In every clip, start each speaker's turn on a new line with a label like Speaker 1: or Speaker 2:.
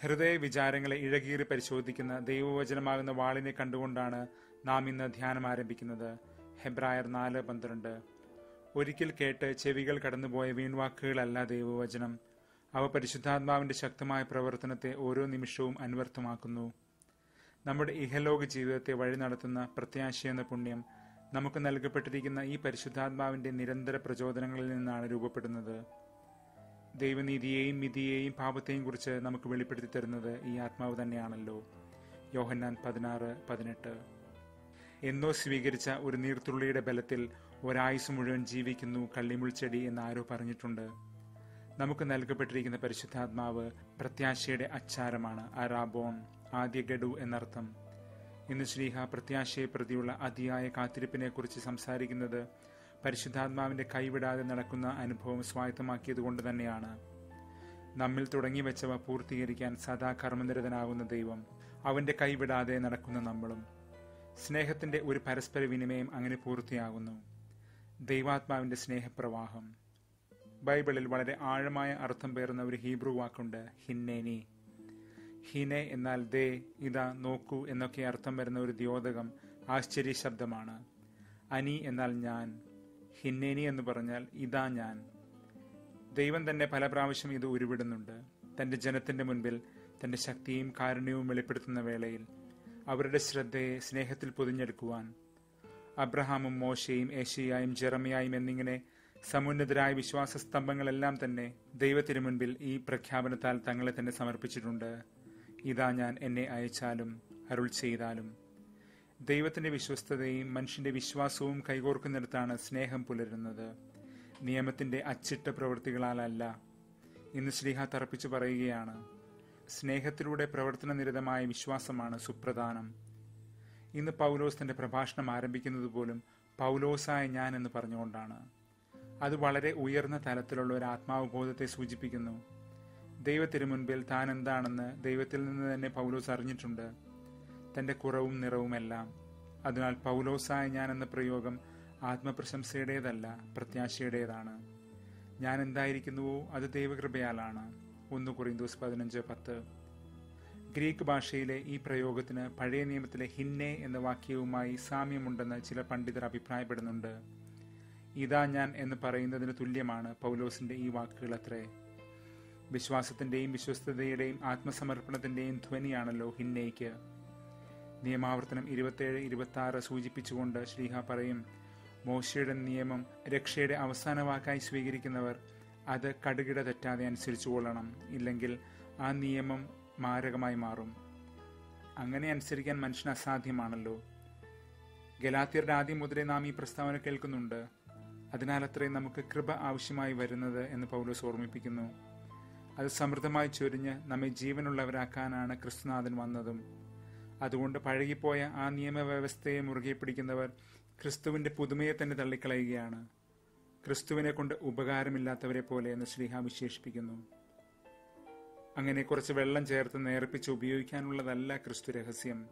Speaker 1: ഹൃദയ വിചാരങ്ങളെ ഇഴകീറി പരിശോധിക്കുന്ന ദൈവവചനമാകുന്ന വാളിനെ കണ്ടുകൊണ്ടാണ് നാം ഇന്ന് ധ്യാനം ആരംഭിക്കുന്നത്. ഹെബ്രായർ നാല് പന്ത്രണ്ട്. ഒരിക്കൽ കേട്ട് ചെവികൾ കടന്നുപോയ വീൺവാക്കുകളല്ല ദൈവവചനം. അവ പരിശുദ്ധാത്മാവിന്റെ ശക്തമായ പ്രവർത്തനത്തെ ഓരോ നിമിഷവും അന്വർത്ഥമാക്കുന്നു. നമ്മുടെ ഇഹലോക ജീവിതത്തെ വഴി നടത്തുന്ന പ്രത്യാശയെന്ന പുണ്യം നമുക്ക് നൽകപ്പെട്ടിരിക്കുന്ന ഈ പരിശുദ്ധാത്മാവിന്റെ നിരന്തര പ്രചോദനങ്ങളിൽ നിന്നാണ് രൂപപ്പെടുന്നത്. ദൈവനീതിയെയും മിതിയെയും പാപത്തെയും കുറിച്ച് നമുക്ക് വെളിപ്പെടുത്തി തരുന്നത് ഈ ആത്മാവ് തന്നെയാണല്ലോ. യോഹന്നാൻ പതിനാറ് പതിനെട്ട്. എന്നോ സ്വീകരിച്ച ഒരു നീർത്തുള്ളിയുടെ ബലത്തിൽ ഒരായുസ് മുഴുവൻ ജീവിക്കുന്നു കള്ളിമുൾച്ചെടി എന്ന് ആരോ പറഞ്ഞിട്ടുണ്ട്. നമുക്ക് നൽകപ്പെട്ടിരിക്കുന്ന പരിശുദ്ധാത്മാവ് പ്രത്യാശയുടെ അച്ചാരമാണ് അറാബോൺ ആദ്യ ഗഡു എന്നർത്ഥം. ഇന്ന് ശ്രീഹ പ്രത്യാശയെ പ്രതിയുള്ള അതിയായ കാത്തിരിപ്പിനെ കുറിച്ച് സംസാരിക്കുന്നത് പരിശുദ്ധാത്മാവിന്റെ കൈവിടാതെ നടക്കുന്ന അനുഭവം സ്വായത്തമാക്കിയതുകൊണ്ട് തന്നെയാണ്. നമ്മിൽ തുടങ്ങി വെച്ചവ പൂർത്തീകരിക്കാൻ സദാ കർമ്മനിരതനാകുന്ന ദൈവം അവന്റെ കൈവിടാതെ നടക്കുന്ന നമ്മളും. സ്നേഹത്തിന്റെ ഒരു പരസ്പര വിനിമയം അങ്ങനെ പൂർത്തിയാകുന്നു. ദൈവാത്മാവിന്റെ സ്നേഹപ്രവാഹം. ബൈബിളിൽ വളരെ ആഴമായ അർത്ഥം പേറുന്ന ഒരു ഹീബ്രു വാക്കുണ്ട് ഹിന്നേനി ഹിനെ എന്നാൽ ദേ ഇതാ നോക്കൂ എന്നൊക്കെ അർത്ഥം വരുന്ന ഒരു ദ്യോതകം ആശ്ചര്യ ശബ്ദമാണ് അനി എന്നാൽ ഞാൻ. ഹിന്നേനി എന്ന് പറഞ്ഞാൽ ഇതാ ഞാൻ. ദൈവം തന്നെ പല പ്രാവശ്യം ഇത് ഉരുവിടുന്നുണ്ട്. തന്റെ ജനത്തിന്റെ മുൻപിൽ തന്റെ ശക്തിയും കാരുണ്യവും വെളിപ്പെടുത്തുന്ന വേളയിൽ അവരുടെ ശ്രദ്ധയെ സ്നേഹത്തിൽ പൊതിഞ്ഞെടുക്കുവാൻ അബ്രഹാമും മോശയും ഏഷ്യയായും ജെറമിയായും എന്നിങ്ങനെ സമുന്നതരായ വിശ്വാസ സ്തംഭങ്ങളെല്ലാം തന്നെ ദൈവത്തിനു മുൻപിൽ ഈ പ്രഖ്യാപനത്താൽ തങ്ങളെ തന്നെ സമർപ്പിച്ചിട്ടുണ്ട്. ഇതാ ഞാൻ എന്നെ അയച്ചാലും അരുൾ ചെയ്താലും. ദൈവത്തിന്റെ വിശ്വസ്തതയും മനുഷ്യന്റെ വിശ്വാസവും കൈകോർക്കുന്നിടത്താണ് സ്നേഹം പുലരുന്നത്. നിയമത്തിന്റെ അച്ചിട്ട പ്രവൃത്തികളാലല്ല. ഇന്ന് ശ്രീഹ തറപ്പിച്ചു പറയുകയാണ് സ്നേഹത്തിലൂടെ പ്രവർത്തന നിരതമായ വിശ്വാസമാണ് സുപ്രധാനം. ഇന്ന് പൗലോസ് തന്റെ പ്രഭാഷണം ആരംഭിക്കുന്നത് പോലും പൗലോസായ ഞാൻ എന്ന് പറഞ്ഞുകൊണ്ടാണ്. അത് വളരെ ഉയർന്ന തലത്തിലുള്ള ഒരു ആത്മാവബോധത്തെ സൂചിപ്പിക്കുന്നു. ദൈവത്തിനു മുൻപിൽ താൻ എന്താണെന്ന് ദൈവത്തിൽ നിന്ന് തന്നെ പൗലോസ് അറിഞ്ഞിട്ടുണ്ട്. തന്റെ കുറവും നിറവുമെല്ലാം. അതിനാൽ പൗലോസായ ഞാൻ എന്ന പ്രയോഗം ആത്മപ്രശംസയുടേതല്ല പ്രത്യാശയുടേതാണ്. ഞാൻ എന്തായിരിക്കുന്നുവോ അത് ദൈവകൃപയാലാണ്. ഒന്ന് കുറിന്തോസ് പതിനഞ്ച് പത്ത്. ഗ്രീക്ക് ഭാഷയിലെ ഈ പ്രയോഗത്തിന് പഴയ നിയമത്തിലെ ഹിന്നെ എന്ന വാക്യവുമായി സാമ്യമുണ്ടെന്ന് ചില പണ്ഡിതർ അഭിപ്രായപ്പെടുന്നുണ്ട്. ഇതാ ഞാൻ എന്ന് പറയുന്നതിന് തുല്യമാണ് പൗലോസിന്റെ ഈ വാക്കുകൾ അത്രേ. വിശ്വാസത്തിന്റെയും വിശ്വസ്തതയുടെയും ആത്മസമർപ്പണത്തിന്റെയും ധ്വനിയാണല്ലോ ഹിന്നയ്ക്ക്. നിയമാവർത്തനം ഇരുപത്തേഴ് ഇരുപത്തി ആറ് സൂചിപ്പിച്ചുകൊണ്ട് ശ്രീഹ പറയും മോശയുടെ നിയമം രക്ഷയുടെ അവസാന വാക്കായി സ്വീകരിക്കുന്നവർ അത് കടുകിട തെറ്റാതെ അനുസരിച്ചു കൊള്ളണം. ഇല്ലെങ്കിൽ ആ നിയമം മാരകമായി മാറും. അങ്ങനെ അനുസരിക്കാൻ മനുഷ്യന് അസാധ്യമാണല്ലോ. ഗലാത്തിയരുടെ ആദ്യം മുതലേ നാം ഈ പ്രസ്താവന കേൾക്കുന്നുണ്ട്. അതിനാൽ അത്രയും നമുക്ക് കൃപ ആവശ്യമായി വരുന്നത് എന്ന് പൗലോസ് ഓർമ്മിപ്പിക്കുന്നു. അത് സമൃദ്ധമായി ചൊരിഞ്ഞ് നമ്മെ ജീവനുള്ളവരാക്കാനാണ് ക്രിസ്തുനാഥൻ വന്നതും അതുകൊണ്ട് പഴകിപ്പോയ ആ നിയമവ്യവസ്ഥയെ മുറുകെ പിടിക്കുന്നവർ ക്രിസ്തുവിന്റെ പുതുമയെ തന്നെ തള്ളിക്കളയുകയാണ്. ക്രിസ്തുവിനെ കൊണ്ട് ഉപകാരമില്ലാത്തവരെ പോലെ എന്ന് ശ്രീഹ വിശേഷിപ്പിക്കുന്നു. അങ്ങനെ കുറച്ച് വെള്ളം ചേർത്ത് നേർപ്പിച്ച് ഉപയോഗിക്കാനുള്ളതല്ല ക്രിസ്തു രഹസ്യം.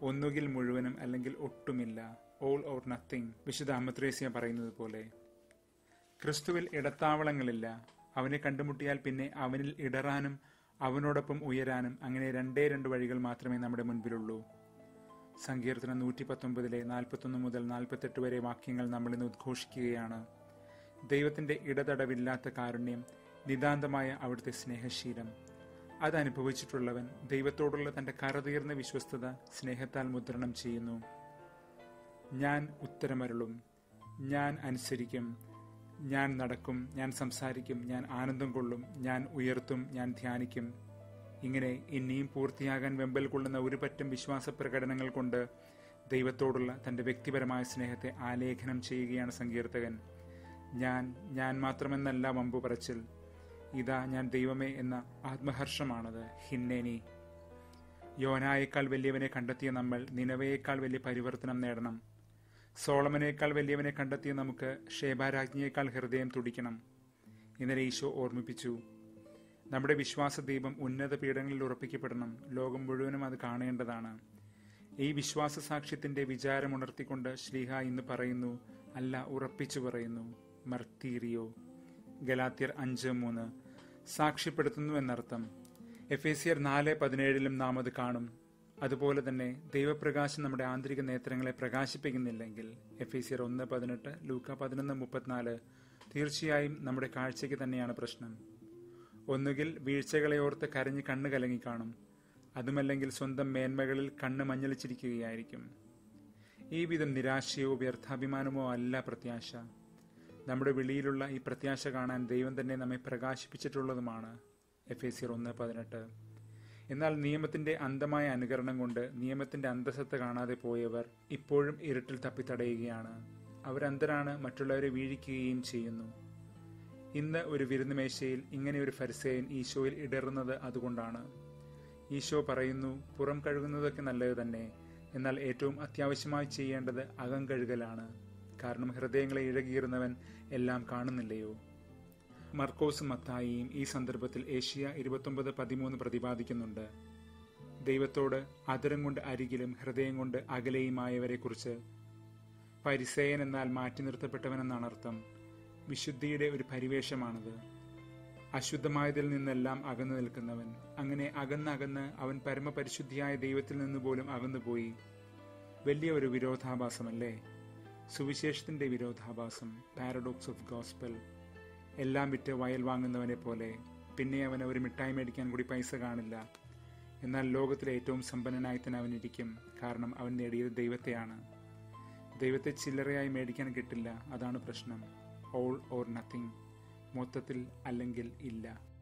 Speaker 1: ഒന്നുകിൽ മുഴുവനും അല്ലെങ്കിൽ ഒട്ടുമില്ല. ഓൾ ഓർ നത്തിങ് വിശുദ്ധ അഹമ്മദ്രേസ്യ പറയുന്നത് പോലെ. ക്രിസ്തുവിൽ ഇടത്താവളങ്ങളില്ല. അവനെ കണ്ടുമുട്ടിയാൽ പിന്നെ അവനിൽ ഇടറാനും അവനോടൊപ്പം ഉയരാനും അങ്ങനെ രണ്ടേ രണ്ട് വഴികൾ മാത്രമേ നമ്മുടെ മുൻപിലുള്ളൂ. സങ്കീർത്തനം നൂറ്റി പത്തൊമ്പതിലെ നാൽപ്പത്തൊന്ന് മുതൽ നാൽപ്പത്തെട്ട് വരെ വാക്യങ്ങൾ നമ്മളിന്ന് ഉദ്ഘോഷിക്കുകയാണ്. ദൈവത്തിന്റെ ഇടതടവില്ലാത്ത കാരുണ്യം നിതാന്തമായ അവിടുത്തെ സ്നേഹശീലം. അതനുഭവിച്ചിട്ടുള്ളവൻ ദൈവത്തോടുള്ള തന്റെ കരതീർന്ന വിശ്വസ്തത സ്നേഹത്താൽ മുദ്രണം ചെയ്യുന്നു. ഞാൻ ഉത്തരമരുളും ഞാൻ അനുസരിക്കും ഞാൻ നടക്കും ഞാൻ സംസാരിക്കും ഞാൻ ആനന്ദം കൊള്ളും ഞാൻ ഉയർത്തും ഞാൻ ധ്യാനിക്കും. ഇങ്ങനെ ഇനിയും പൂർത്തിയാകാൻ വെമ്പൽ കൊള്ളുന്ന ഒരു പറ്റം വിശ്വാസ പ്രകടനങ്ങൾ കൊണ്ട് ദൈവത്തോടുള്ള തന്റെ വ്യക്തിപരമായ സ്നേഹത്തെ ആലേഖനം ചെയ്യുകയാണ് സങ്കീർത്തകൻ. ഞാൻ ഞാൻ മാത്രമെന്നല്ല വമ്പു പറച്ചിൽ. ഇതാ ഞാൻ ദൈവമേ എന്ന ആത്മഹർഷമാണത്. ഹിന്നേനി യോനായേക്കാൾ വലിയവനെ കണ്ടെത്തിയ നമ്മൾ നിലവയേക്കാൾ വലിയ പരിവർത്തനം നേടണം. സോളമനേക്കാൾ വലിയവനെ കണ്ടെത്തിയ നമുക്ക് ഷേബാരാജ്ഞിയേക്കാൾ ഹൃദയം തുടിക്കണം. ഇന്നലെ ഈശോ ഓർമ്മിപ്പിച്ചു നമ്മുടെ വിശ്വാസ ദീപം ഉന്നത പീഠങ്ങളിൽ ഉറപ്പിക്കപ്പെടണം. ലോകം മുഴുവനും അത് കാണേണ്ടതാണ്. ഈ വിശ്വാസ സാക്ഷ്യത്തിന്റെ വിചാരമുണർത്തിക്കൊണ്ട് ശ്രീഹ ഇന്ന് പറയുന്നു അല്ല ഉറപ്പിച്ചു പറയുന്നു. മർത്തീറിയോ ഗലാത്തിയർ അഞ്ച് മൂന്ന്. സാക്ഷ്യപ്പെടുത്തുന്നു എന്നർത്ഥം. എഫ് എ സിയർ നാല് പതിനേഴിലും നാം അത് കാണും. അതുപോലെ തന്നെ ദൈവപ്രകാശം നമ്മുടെ ആന്തരിക നേത്രങ്ങളെ പ്രകാശിപ്പിക്കുന്നില്ലെങ്കിൽ എഫ് എ സിയർ ഒന്ന് പതിനെട്ട് ലൂക്ക പതിനൊന്ന് മുപ്പത്തിനാല് തീർച്ചയായും നമ്മുടെ കാഴ്ചയ്ക്ക് തന്നെയാണ് പ്രശ്നം. ഒന്നുകിൽ വീഴ്ചകളെ ഓർത്ത് കരഞ്ഞ് കണ്ണ് കലങ്ങി കാണും. അതുമല്ലെങ്കിൽ സ്വന്തം മേന്മകളിൽ കണ്ണ് മഞ്ഞളിച്ചിരിക്കുകയായിരിക്കും. ഈ വിധം നിരാശയോ വ്യർത്ഥാഭിമാനമോ അല്ല പ്രത്യാശ. നമ്മുടെ വിളിയിലുള്ള ഈ പ്രത്യാശ കാണാൻ ദൈവം തന്നെ നമ്മെ പ്രകാശിപ്പിച്ചിട്ടുള്ളതുമാണ് എഫ് എ സിർ ഒന്ന് പതിനെട്ട്. എന്നാൽ നിയമത്തിന്റെ അന്ധമായ അനുകരണം കൊണ്ട് നിയമത്തിന്റെ അന്തസത്ത കാണാതെ പോയവർ ഇപ്പോഴും ഇരുട്ടിൽ തപ്പിത്തടയുകയാണ്. അവരന്തരാണ് മറ്റുള്ളവരെ വീഴിക്കുകയും ചെയ്യുന്നു. ഇന്ന് ഒരു വിരുന്നുമേശയിൽ ഇങ്ങനെ ഒരു ഫരിസേയൻ ഈശോയിൽ ഇടറുന്നത് അതുകൊണ്ടാണ്. ഈശോ പറയുന്നു പുറം കഴുകുന്നതൊക്കെ നല്ലത് തന്നെ എന്നാൽ ഏറ്റവും അത്യാവശ്യമായി ചെയ്യേണ്ടത് അകം കഴുകലാണ്. കാരണം ഹൃദയങ്ങളെ ഇഴകീറുന്നവൻ എല്ലാം കാണുന്നില്ലയോ? മർക്കോസും മത്തായിയും ഈ സന്ദർഭത്തിൽ ഏഷ്യ ഇരുപത്തൊമ്പത് പതിമൂന്ന് പ്രതിപാദിക്കുന്നുണ്ട്. ദൈവത്തോട് അതിരം കൊണ്ട് അരികിലും ഹൃദയം കൊണ്ട് അകലെയുമായവരെ കുറിച്ച് പരിസേയൻ എന്നാൽ മാറ്റി നിർത്തപ്പെട്ടവനെന്നാണ് അർത്ഥം. വിശുദ്ധിയുടെ ഒരു പരിവേഷമാണത്. അശുദ്ധമായതിൽ നിന്നെല്ലാം അകന്നു നിൽക്കുന്നവൻ. അങ്ങനെ അകന്നകന്ന് അവൻ പരമപരിശുദ്ധിയായ ദൈവത്തിൽ നിന്ന് പോലും അകന്നുപോയി. വലിയ ഒരു വിരോധാഭാസമല്ലേ? സുവിശേഷത്തിന്റെ വിരോധാഭാസം പാരഡോക്സ് ഓഫ് ഗോസ്പൽ എല്ലാം വിറ്റ് വയൽ വാങ്ങുന്നവനെ പോലെ പിന്നെ അവന് ഒരു മിഠായി മേടിക്കാൻ കൂടി പൈസ കാണില്ല. എന്നാൽ ലോകത്തിലെ ഏറ്റവും സമ്പന്നനായി തന്നെ അവനിരിക്കും കാരണം അവൻ നേടിയത് ദൈവത്തെയാണ്. ദൈവത്തെ ചില്ലറയായി മേടിക്കാൻ കിട്ടില്ല അതാണ് പ്രശ്നം. All or nothing. മൊത്തത്തിൽ അല്ലെങ്കിൽ ഇല്ല.